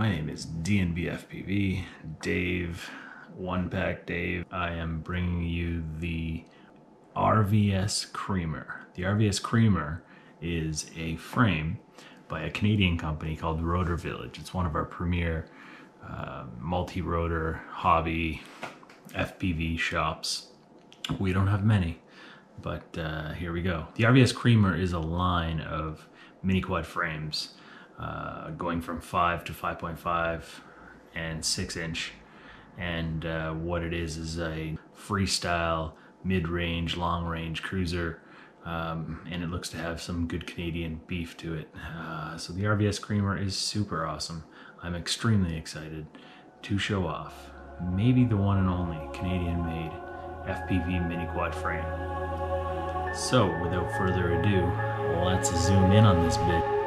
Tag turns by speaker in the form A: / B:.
A: My name is DNBFPV, Dave, One Pack Dave. I am bringing you the RVS Creamer. The RVS Creamer is a frame by a Canadian company called Rotor Village. It's one of our premier uh, multi-rotor hobby FPV shops. We don't have many, but uh, here we go. The RVS Creamer is a line of mini quad frames uh, going from 5 to 5.5 and 6 inch. And uh, what it is is a freestyle, mid range, long range cruiser. Um, and it looks to have some good Canadian beef to it. Uh, so the RVS Creamer is super awesome. I'm extremely excited to show off maybe the one and only Canadian made FPV mini quad frame. So without further ado, let's zoom in on this bit.